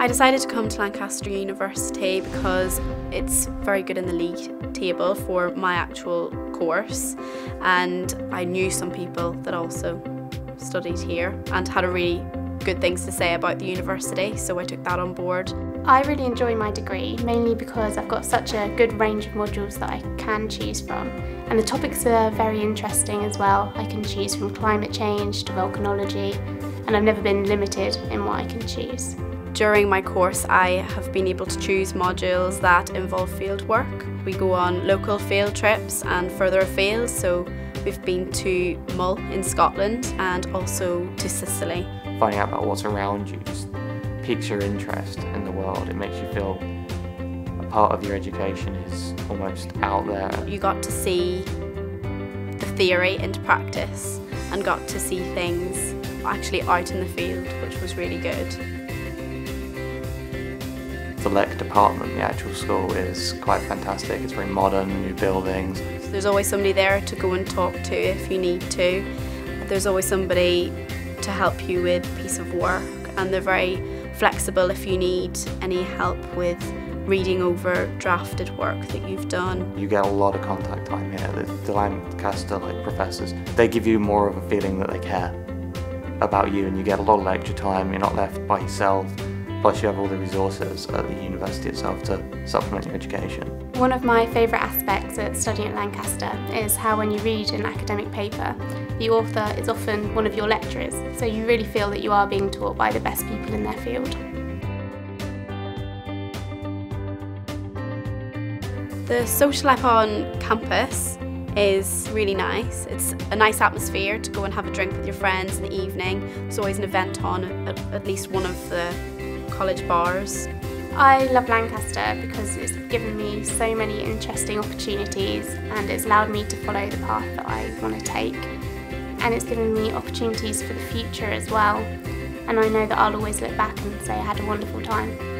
I decided to come to Lancaster University because it's very good in the league table for my actual course and I knew some people that also studied here and had a really good things to say about the university so I took that on board. I really enjoy my degree mainly because I've got such a good range of modules that I can choose from and the topics are very interesting as well. I can choose from climate change to volcanology and I've never been limited in what I can choose. During my course I have been able to choose modules that involve field work. We go on local field trips and further afield so we've been to Mull in Scotland and also to Sicily. Finding out about what's around you just piques your interest in the world. It makes you feel a part of your education is almost out there. You got to see the theory into practice and got to see things actually out in the field which was really good the LEC department, the actual school, is quite fantastic. It's very modern, new buildings. There's always somebody there to go and talk to if you need to. There's always somebody to help you with a piece of work and they're very flexible if you need any help with reading over drafted work that you've done. You get a lot of contact time here. The, the Lancaster like professors, they give you more of a feeling that they care about you and you get a lot of lecture time, you're not left by yourself. Plus you have all the resources at the university itself to supplement your education. One of my favourite aspects of studying at Lancaster is how when you read an academic paper, the author is often one of your lecturers, so you really feel that you are being taught by the best people in their field. The social life on campus is really nice. It's a nice atmosphere to go and have a drink with your friends in the evening. There's always an event on at, at least one of the college bars. I love Lancaster because it's given me so many interesting opportunities and it's allowed me to follow the path that I want to take. And it's given me opportunities for the future as well. And I know that I'll always look back and say I had a wonderful time.